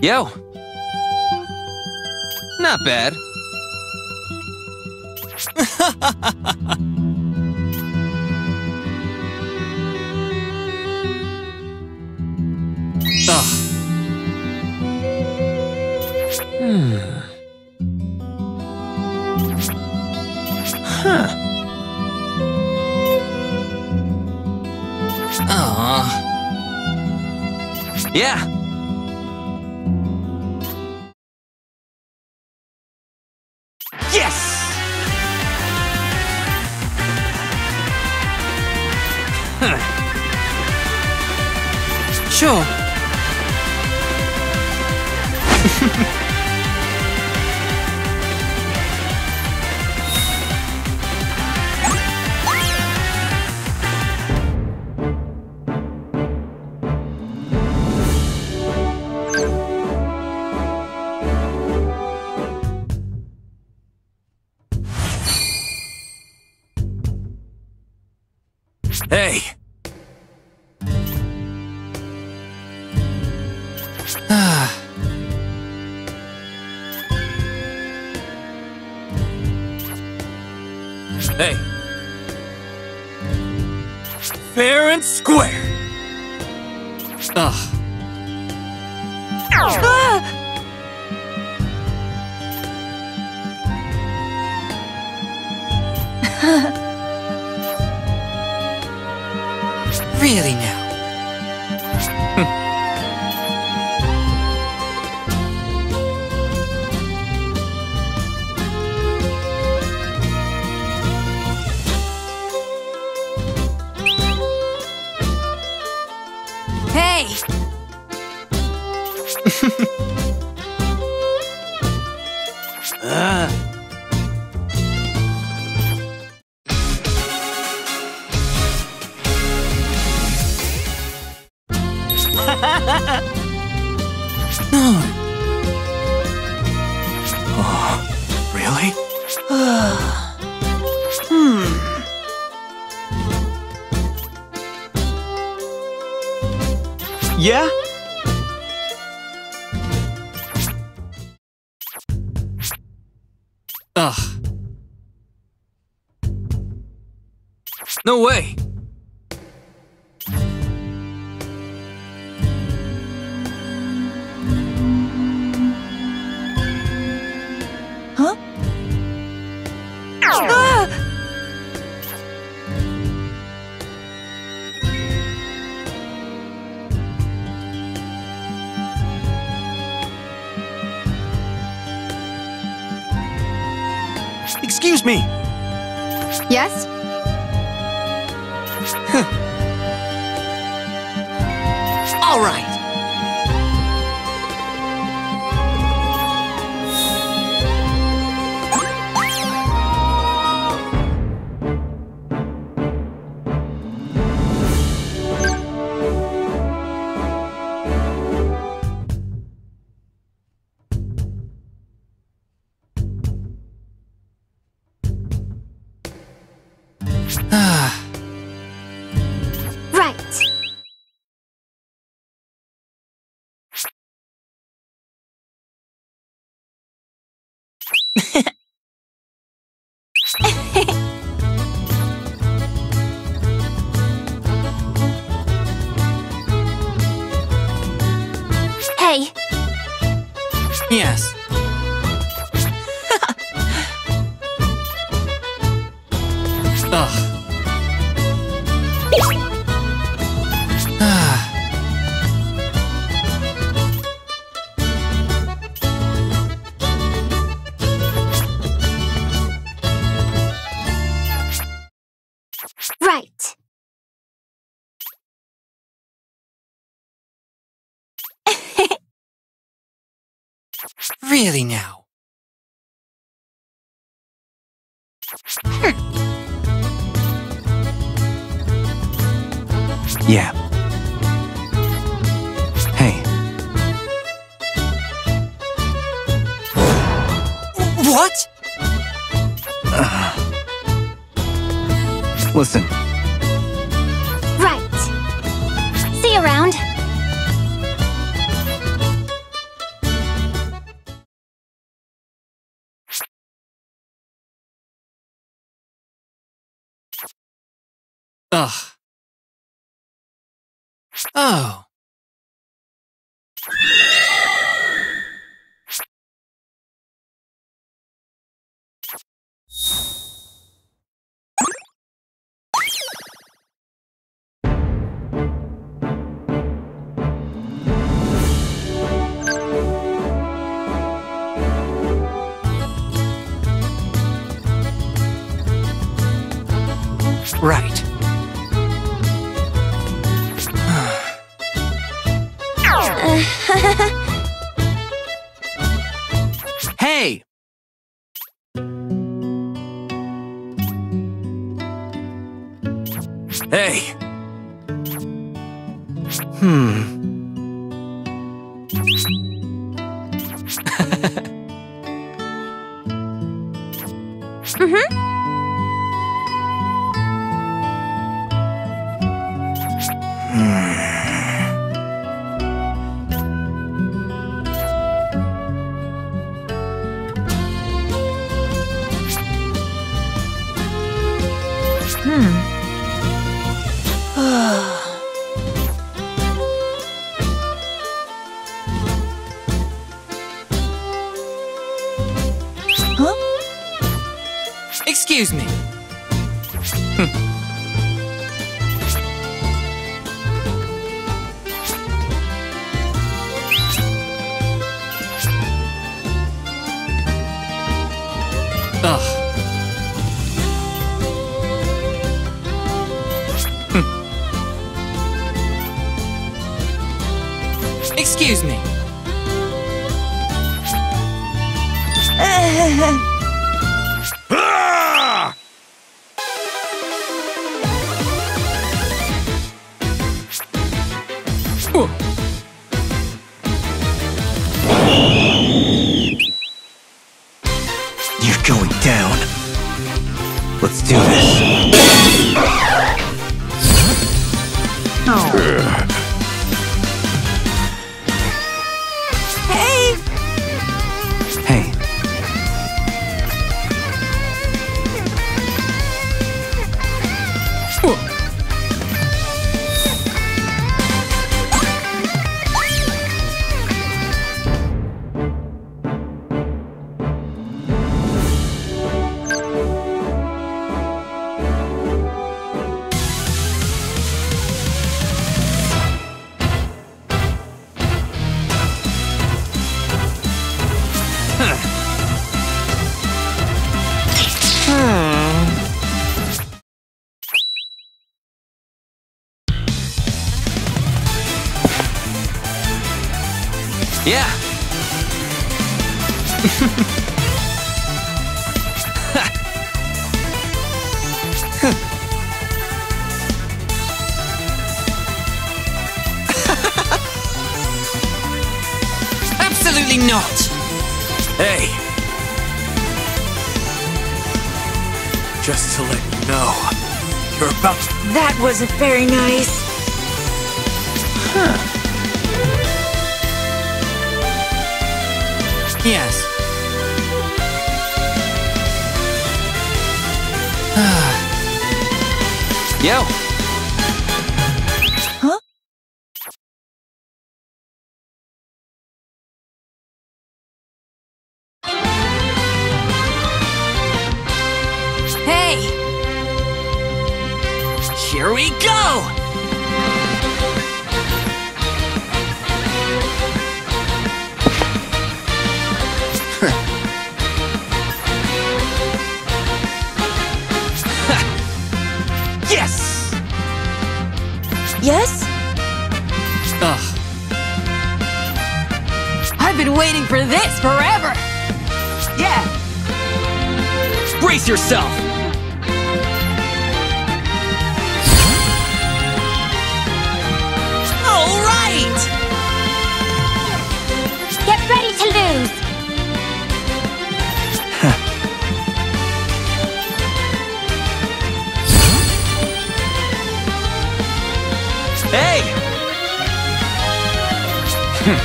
Yo! Not bad. Ugh. Hmm. Huh. Yeah. Yes! Sure. Hey! Ah. hey. Fair and square. Ugh. really now? Oh, really? Hmm. Yeah? Ugh. No way. Excuse me. Yes? All right. Hey, Yes. Really now. Yeah. Hey, What? listen. Right. See you around. Ugh. Oh. Right. Hey! Hmm. Excuse me. Hmm. Ugh. Hmm. Excuse me. You're going down. Let's do this. Hey! not. Hey. Just to let you know, you're about to That wasn't very nice. Huh. Yes. Yo. Hey! Here we go! yes! Yes? Ugh. I've been been waiting for this forever! Yeah! Brace yourself! All right! Get ready to lose! Hey!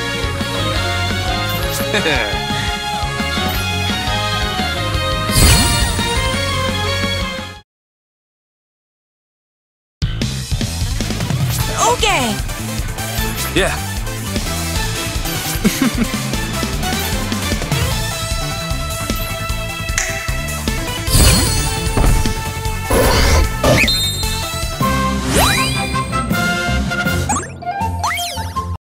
Okay! Yeah.